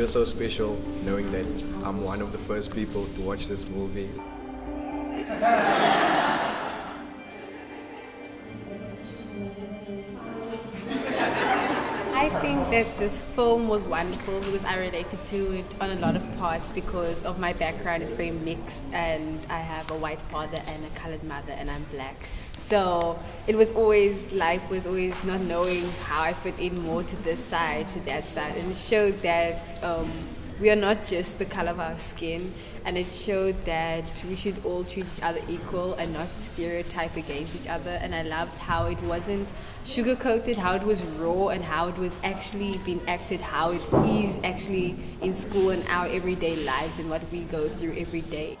feels so special knowing that I'm one of the first people to watch this movie. I think that this film was wonderful because I related to it on a lot of parts because of my background is very mixed and I have a white father and a colored mother and I'm black. So it was always, life was always not knowing how I fit in more to this side, to that side. And it showed that um, we are not just the color of our skin and it showed that we should all treat each other equal and not stereotype against each other. And i loved how it wasn't sugar coated how it was raw and how it was actually being acted how it is actually in school and our everyday lives and what we go through every day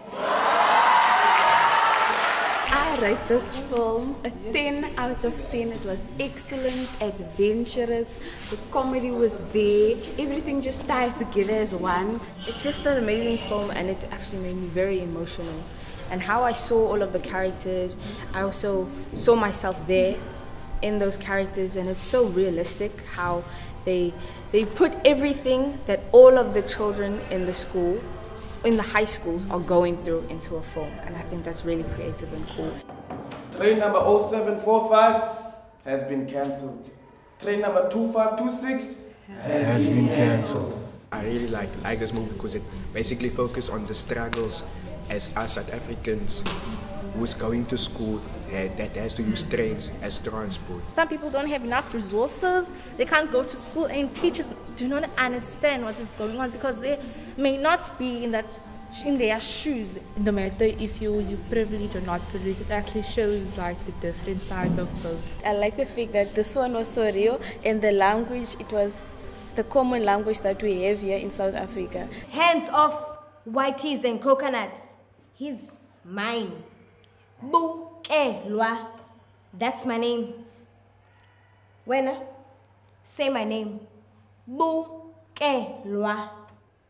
I rate this film a 10 out of 10. It was excellent, adventurous, the comedy was there, everything just ties together as one. It's just an amazing film and it actually made me very emotional. And how I saw all of the characters, I also saw myself there in those characters and it's so realistic how they they put everything that all of the children in the school in the high schools are going through into a film and I think that's really creative and cool. Train number 0745 has been cancelled. Train number 2526 has, has been cancelled. I really like, like this movie because it basically focuses on the struggles as us South Africans who's going to school uh, that has to use trains as transport. Some people don't have enough resources. They can't go to school, and teachers do not understand what is going on because they may not be in that in their shoes. No matter if you you privileged or not privileged, it actually shows like the different sides of both. I like the fact that this one was so real, and the language it was the common language that we have here in South Africa. Hands off whiteys and coconuts. He's mine. Eh, Bukelwa. That's my name. When say my name. Bukelwa.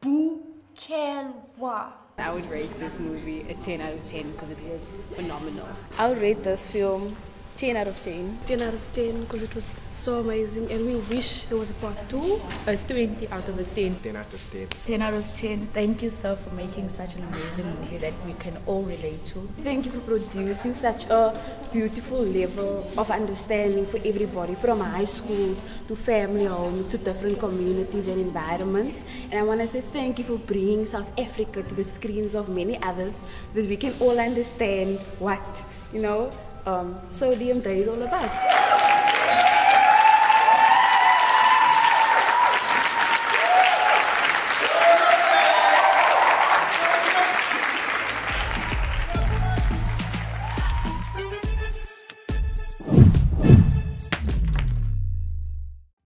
Bukelwa. I would rate this movie a 10 out of 10 because it was phenomenal. I would rate this film 10 out of 10. 10 out of 10 because it was so amazing and we wish there was a part 2. A 20 out of a 10. 10 out of 10. 10 out of 10. Thank you, sir, for making such an amazing movie that we can all relate to. Thank you for producing such a beautiful level of understanding for everybody from high schools to family homes to different communities and environments. And I want to say thank you for bringing South Africa to the screens of many others so that we can all understand what, you know, um, Sodium Day